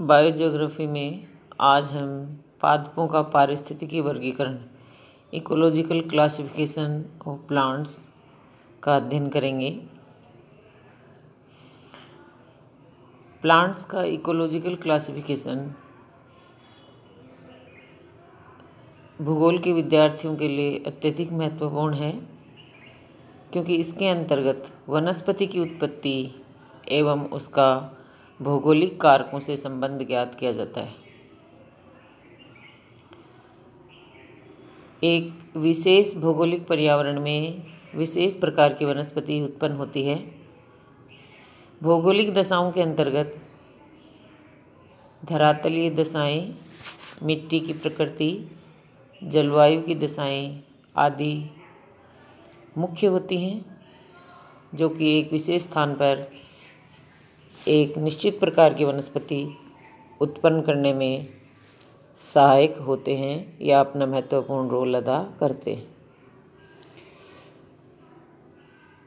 Biogeography में आज हम पादपों का पारिस्थितिकी वर्गीकरण, इकोलॉजिकल क्लासिफिकेशन ऑफ़ प्लांट्स का अध्ययन करेंगे। प्लांट्स का इकोलॉजिकल क्लासिफिकेशन भूगोल के विद्यार्थियों के लिए अत्यधिक महत्वपूर्ण है, क्योंकि इसके अंतर्गत वनस्पति की उत्पत्ति एवं उसका भौगोलिक कारकों से संबंध ज्ञात किया जाता है। एक विशेष भौगोलिक पर्यावरण में विशेष प्रकार की वनस्पति उत्पन्न होती है। भौगोलिक दशाओं के अंतर्गत धरातलीय दशाएँ, मिट्टी की प्रकृति, जलवायु की दशाएँ आदि मुख्य होती हैं, जो कि एक विशेष स्थान पर एक निश्चित प्रकार की वनस्पति उत्पन्न करने में सहायक होते हैं या अपना महत्वपूर्ण रोल अदा करते हैं।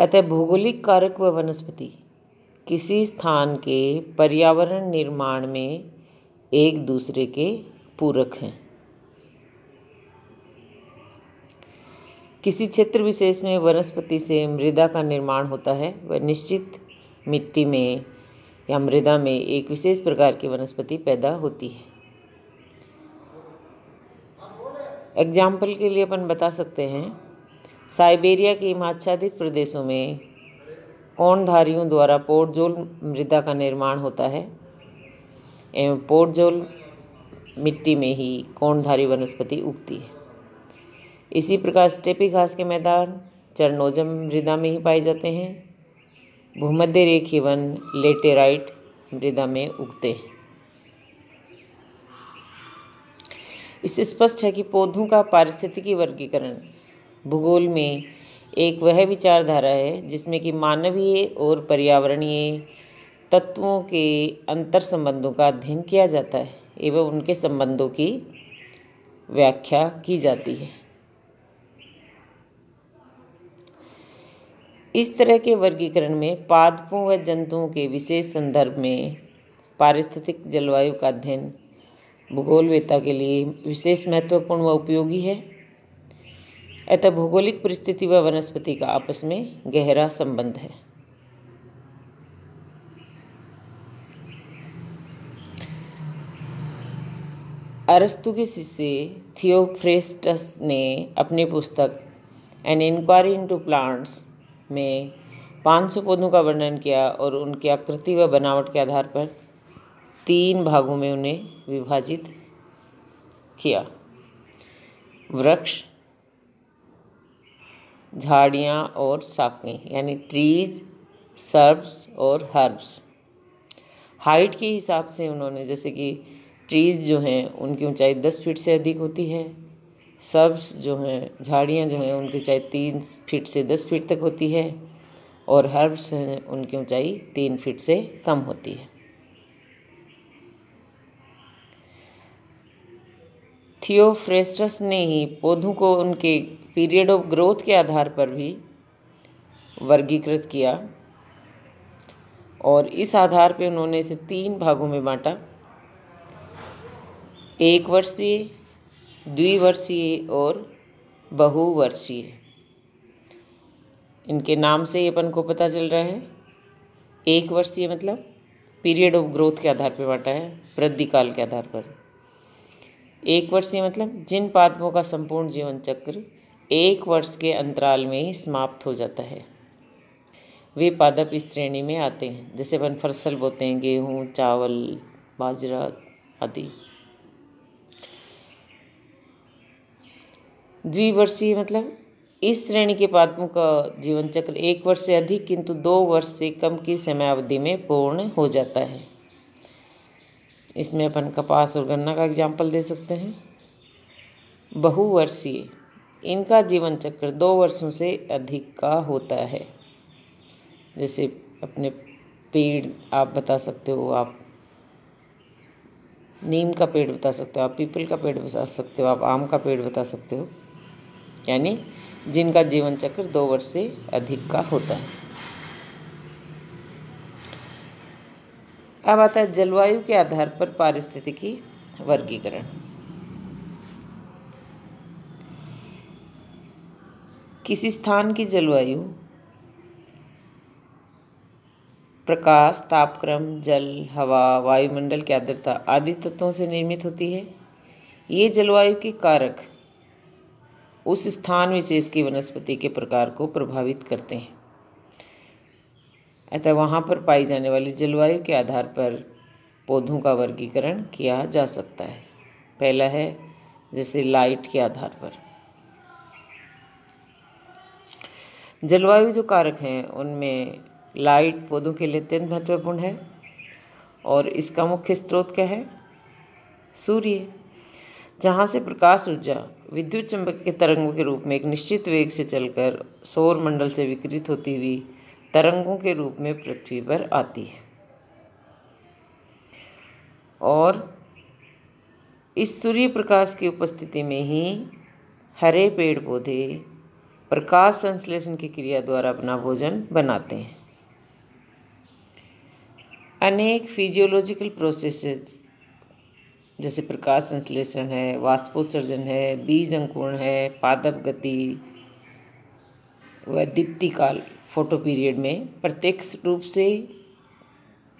अतः भौगोलिक कारक व वनस्पति किसी स्थान के पर्यावरण निर्माण में एक दूसरे के पूरक हैं। किसी क्षेत्र विशेष में वनस्पति से मृदा का निर्माण होता है। वह निश्चित मिट्टी में या मृदा में एक विशेष प्रकार की वनस्पति पैदा होती है। एग्ज़ाम्पल के लिए अपन बता सकते हैं साइबेरिया के हिमाच्छादित प्रदेशों में कौनधारियों द्वारा पोर्टजोल मृदा का निर्माण होता है, एवं पोर्टजोल मिट्टी में ही कौनधारी वनस्पति उगती है। इसी प्रकार स्टेपी घास के मैदान, चरनोजम मृदा में ही पाए जाते हैं। भूमध्य रेखी वन लेटेराइट मृदा में उगते हैं। इससे स्पष्ट है कि पौधों का पारिस्थितिकी वर्गीकरण भूगोल में एक वह विचारधारा है जिसमें कि मानवीय और पर्यावरणीय तत्वों के अंतर संबंधों का अध्ययन किया जाता है एवं उनके संबंधों की व्याख्या की जाती है। इस तरह के वर्गीकरण में पादपों व जंतुओं के विशेष संदर्भ में पारिस्थितिक जलवायु का अध्ययन भूगोलवेता के लिए विशेष महत्वपूर्ण व उपयोगी है। अतः भौगोलिक परिस्थिति व वनस्पति का आपस में गहरा संबंध है। अरस्तु के शिष्य थियोफ्रेस्टस ने अपनी पुस्तक एन इंक्वायरी इनटू प्लांट्स में 500 पौधों का वर्णन किया और उनकी आकृति व बनावट के आधार पर तीन भागों में उन्हें विभाजित किया। वृक्ष, झाड़ियाँ और साकें, यानी ट्रीज सर्ब्स और हर्ब्स हाइट के हिसाब से उन्होंने, जैसे कि ट्रीज जो हैं, उनकी ऊंचाई दस फीट से अधिक होती है। सब्स जो हैं, झाड़ियाँ जो हैं, उनकी ऊंचाई तीन फीट से दस फीट तक होती है और हर्ब्स हैं, उनकी ऊंचाई तीन फीट से कम होती है। थियोफ्रेस्टस ने ही पौधों को उनके पीरियड ऑफ़ ग्रोथ के आधार पर भी वर्गीकृत किया और इस आधार पर उन्होंने इसे तीन भागों में बांटा। एक वर्षीय द्विवर्षीय और बहुवर्षीय। इनके नाम से ही अपन को पता चल रहा है। एक वर्षीय मतलब पीरियड ऑफ़ ग्रोथ के आधार पर बांटा है, वृद्धि काल के आधार पर। एक वर्षीय मतलब जिन पादपों का संपूर्ण जीवन चक्र एक वर्ष के अंतराल में ही समाप्त हो जाता है। वे पादप इस श्रेणी में आते हैं, जैसे अपन फ़सल बोते हैं, गेहूँ, चावल, बाजरा आदि। द्विवर्षीय मतलब इस श्रेणी के पादपों का जीवन चक्र एक वर्ष से अधिक, किंतु दो वर्ष से कम की समयावधि में पूर्ण हो जाता है। इसमें अपन कपास और गन्ना का एग्ज़ाम्पल दे सकते हैं। बहुवर्षीय, इनका जीवन चक्र दो वर्षों से अधिक का होता है। जैसे अपने पेड़, आप बता सकते हो, आप नीम का पेड़ बता सकते हो, आप पीपल का पेड़ बता सकते हो, आप आम का पेड़ बता सकते हो। यानी जिनका जीवन चक्र दो वर्ष से अधिक का होता है। अब आता है जलवायु के आधार पर पारिस्थितिकी वर्गीकरण। किसी स्थान की जलवायु, प्रकाश, तापक्रम, जल, हवा, वायुमंडल की आर्द्रता आदि तत्वों से निर्मित होती है। ये जलवायु के कारक उस स्थान विशेष की वनस्पति के प्रकार को प्रभावित करते हैं। अतः वहाँ पर पाई जाने वाली जलवायु के आधार पर पौधों का वर्गीकरण किया जा सकता है। पहला है, जैसे लाइट के आधार पर। जलवायु जो कारक हैं, उनमें लाइट पौधों के लिए अत्यंत महत्वपूर्ण है और इसका मुख्य स्रोत क्या है? सूर्य। जहाँ से प्रकाश ऊर्जा विद्युत चंबक के तरंगों के रूप में एक निश्चित वेग से चलकर सौर मंडल से विकृत होती हुई तरंगों के रूप में पृथ्वी पर आती है। और इस सूर्य प्रकाश की उपस्थिति में ही हरे पेड़ पौधे प्रकाश संश्लेषण की क्रिया द्वारा अपना भोजन बनाते हैं। अनेक फिजियोलॉजिकल प्रोसेसेस जैसे प्रकाश संश्लेषण है, वाष्पोत्सर्जन है, बीज अंकुरण है, पादप गति व दीप्तिकाल फ़ोटो पीरियड में प्रत्यक्ष रूप से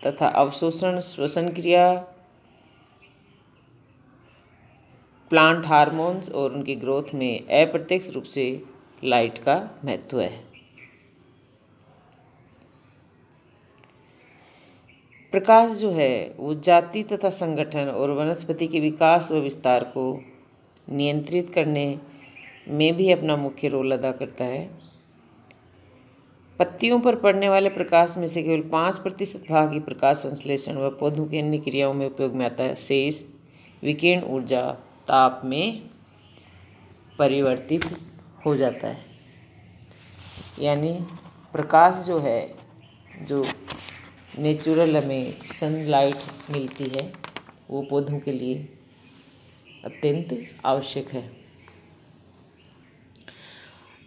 तथा अवशोषण, श्वसन क्रिया प्लांट हार्मोन्स और उनकी ग्रोथ में अप्रत्यक्ष रूप से लाइट का महत्व है। प्रकाश जो है, वो जाति तथा संगठन और वनस्पति के विकास व विस्तार को नियंत्रित करने में भी अपना मुख्य रोल अदा करता है। पत्तियों पर पड़ने वाले प्रकाश में से केवल पाँच प्रतिशत भाग ही प्रकाश संश्लेषण व पौधों की अन्य क्रियाओं में उपयोग में आता है। शेष, विकिरण ऊर्जा, ताप में परिवर्तित हो जाता है। यानी प्रकाश जो है, जो नेचुरल हमें सनलाइट मिलती है, वो पौधों के लिए अत्यंत आवश्यक है।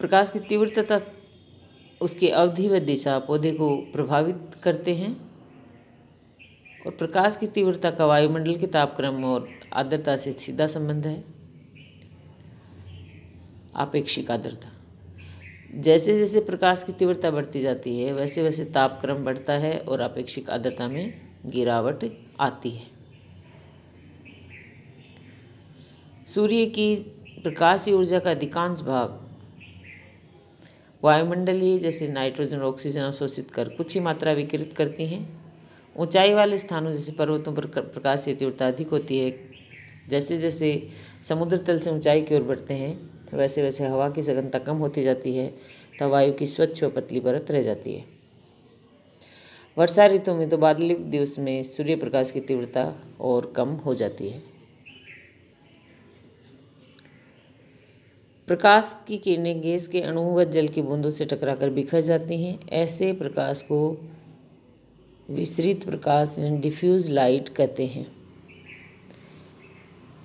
प्रकाश की तीव्रता उसकी अवधि व दिशा पौधे को प्रभावित करते हैं और प्रकाश की तीव्रता का वायुमंडल के तापक्रम और आर्द्रता से सीधा संबंध है। आपेक्षिक आर्द्रता। जैसे जैसे प्रकाश की तीव्रता बढ़ती जाती है, वैसे वैसे तापक्रम बढ़ता है और आपेक्षिक आर्द्रता में गिरावट आती है। सूर्य की प्रकाशीय ऊर्जा का अधिकांश भाग वायुमंडलीय, जैसे नाइट्रोजन, ऑक्सीजन अवशोषित कर कुछ ही मात्रा विकृत करती हैं। ऊंचाई वाले स्थानों, जैसे पर्वतों पर प्रकाश की तीव्रता अधिक होती है, जैसे जैसे समुद्र तल से ऊंचाई की ओर बढ़ते हैं वैसे वैसे हवा की सघनता कम होती जाती है तो वायु की स्वच्छ व पतली परत रह जाती है। वर्षा ऋतु में तो बादली दिवस में सूर्य प्रकाश की तीव्रता और कम हो जाती है। प्रकाश की किरणें गैस के अणु व जल की बूंदों से टकराकर बिखर जाती हैं। ऐसे प्रकाश को विसरित प्रकाश डिफ्यूज लाइट कहते हैं।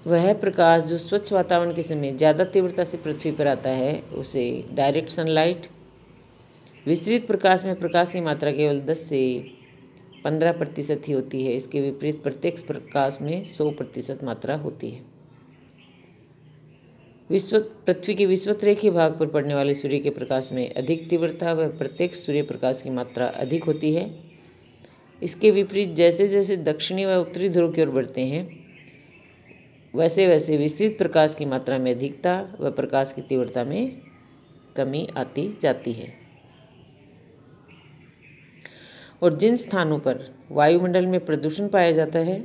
वह प्रकाश जो स्वच्छ वातावरण के समय ज़्यादा तीव्रता से पृथ्वी पर आता है, उसे डायरेक्ट सनलाइट विस्तृत प्रकाश में प्रकाश की मात्रा केवल 10 से 15 प्रतिशत ही होती है। इसके विपरीत प्रत्यक्ष प्रकाश में 100 प्रतिशत मात्रा होती है। विश्व, पृथ्वी के विश्वत रेखी भाग पर पड़ने वाले सूर्य के प्रकाश में अधिक तीव्रता व प्रत्यक्ष सूर्य प्रकाश की मात्रा अधिक होती है। इसके विपरीत जैसे जैसे दक्षिणी व उत्तरी ध्रुव की ओर बढ़ते हैं वैसे वैसे विस्तृत प्रकाश की मात्रा में अधिकता व प्रकाश की तीव्रता में कमी आती जाती है। और जिन स्थानों पर वायुमंडल में प्रदूषण पाया जाता है,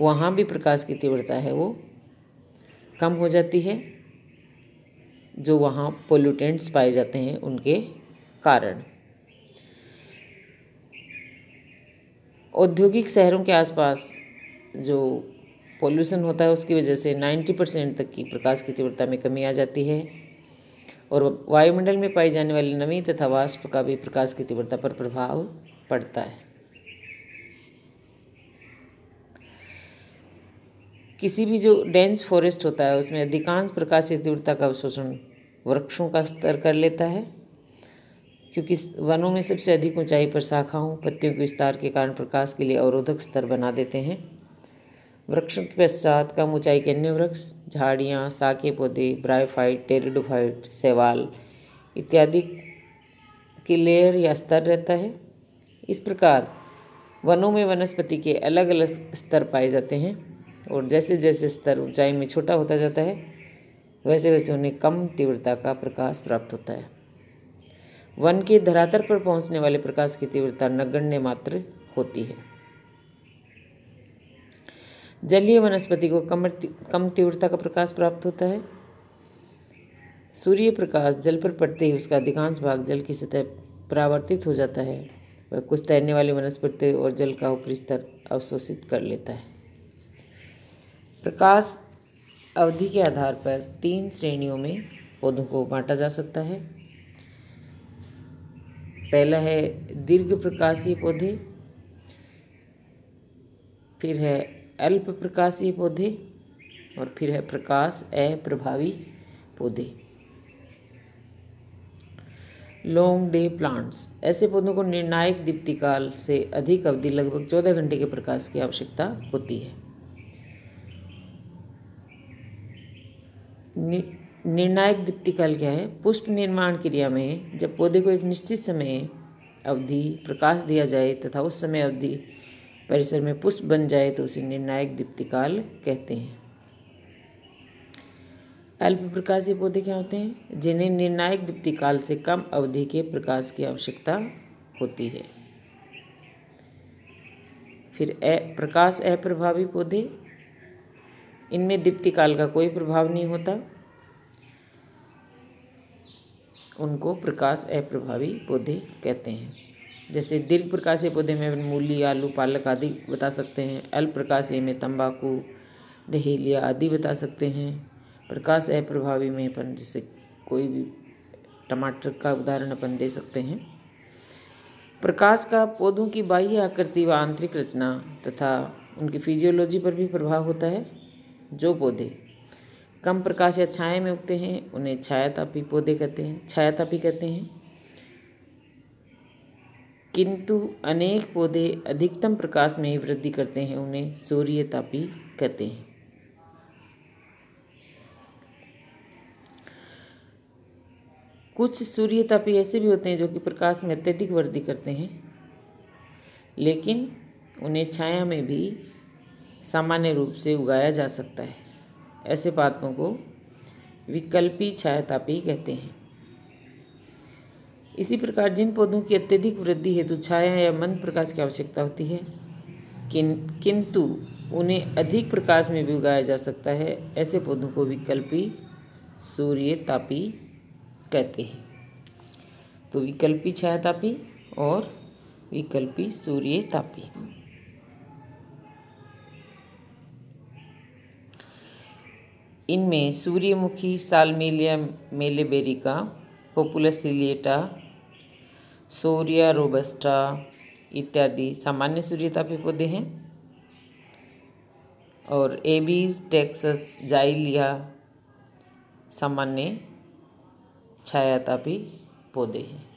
वहाँ भी प्रकाश की तीव्रता है वो कम हो जाती है, जो वहाँ पोल्यूटेंट्स पाए जाते हैं उनके कारण। औद्योगिक शहरों के आसपास जो पॉल्यूशन होता है, उसकी वजह से 90 परसेंट तक की प्रकाश की तीव्रता में कमी आ जाती है। और वायुमंडल में पाई जाने वाली नमी तथा वाष्प का भी प्रकाश की तीव्रता पर प्रभाव पड़ता है। किसी भी जो डेंस फॉरेस्ट होता है, उसमें अधिकांश प्रकाश की तीव्रता का अवशोषण वृक्षों का स्तर कर लेता है, क्योंकि वनों में सबसे अधिक ऊंचाई पर शाखाओं, पत्तियों के विस्तार के कारण प्रकाश के लिए अवरोधक स्तर बना देते हैं। वृक्षों के पश्चात कम ऊंचाई के अन्य वृक्ष, झाड़ियाँ, साके पौधे, ब्रायोफाइट, टेरिडोफाइट सेवाल इत्यादि की लेयर या स्तर रहता है। इस प्रकार वनों में वनस्पति के अलग अलग स्तर पाए जाते हैं और जैसे जैसे स्तर ऊंचाई में छोटा होता जाता है वैसे वैसे उन्हें कम तीव्रता का प्रकाश प्राप्त होता है। वन के धरातल पर पहुँचने वाले प्रकाश की तीव्रता नगण्य मात्र होती है। जलीय वनस्पति को कम कम तीव्रता का प्रकाश प्राप्त होता है। सूर्य प्रकाश जल पर पड़ते ही उसका अधिकांश भाग जल की सतह परावर्तित हो जाता है। वह कुछ तैरने वाली वनस्पति और जल का ऊपरी स्तर अवशोषित कर लेता है। प्रकाश अवधि के आधार पर तीन श्रेणियों में पौधों को बांटा जा सकता है। पहला है दीर्घ प्रकाशीय पौधे, फिर है अल्प प्रकाशीय पौधे और फिर है प्रकाश अप्रभावी पौधे। लॉन्ग डे प्लांट्स ऐसे पौधों को निर्णायक दीप्तिकाल से अधिक अवधि लगभग चौदह घंटे के प्रकाश की आवश्यकता होती है। नि, निर्णायक दीप्तिकाल क्या है? पुष्प निर्माण क्रिया में जब पौधे को एक निश्चित समय अवधि प्रकाश दिया जाए तथा उस समय अवधि परिसर में पुष्प बन जाए तो उसे निर्णायक दीप्तिकाल कहते हैं। अल्प प्रकाशीय पौधे क्या होते हैं? जिन्हें निर्णायक दीप्ति काल से कम अवधि के प्रकाश की आवश्यकता होती है। फिर ए, प्रकाश अप्रभावी पौधे। इनमें दीप्तिकाल का कोई प्रभाव नहीं होता। उनको प्रकाश अप्रभावी पौधे कहते हैं। जैसे दीर्घ प्रकाशीय पौधे में मूली, आलू, पालक आदि बता सकते हैं। अल्प प्रकाशीय में तंबाकू, डहेलिया आदि बता सकते हैं। प्रकाश अप्रभावी में अपन जैसे कोई भी टमाटर का उदाहरण अपन दे सकते हैं। प्रकाश का पौधों की बाह्य आकृति व आंतरिक रचना तथा उनकी फिजियोलॉजी पर भी प्रभाव होता है। जो पौधे कम प्रकाश या छाया में उगते हैं, उन्हें छायातापी पौधे कहते हैं, छायातापी कहते हैं। किंतु अनेक पौधे अधिकतम प्रकाश में ही वृद्धि करते हैं, उन्हें सूर्यतापी कहते हैं। कुछ सूर्यतापी ऐसे भी होते हैं जो कि प्रकाश में अत्यधिक वृद्धि करते हैं, लेकिन उन्हें छाया में भी सामान्य रूप से उगाया जा सकता है। ऐसे पात्रों को विकल्पी छायातापी कहते हैं। इसी प्रकार जिन पौधों की अत्यधिक वृद्धि हेतु छाया या मंद प्रकाश की आवश्यकता होती है, किन, किंतु उन्हें अधिक प्रकाश में भी उगाया जा सकता है, ऐसे पौधों को विकल्पी सूर्य तापी कहते हैं। तो विकल्पी छायातापी और विकल्पी सूर्य तापी। इनमें सूर्यमुखी, सालमेलिया मेलेबेरिका सिलिएटा सोरिया रोबस्टा इत्यादि। सामान्य सूर्यतापी पौधे हैं। और एबीज टेक्सस जाइलिया सामान्य छायातापी पौधे हैं।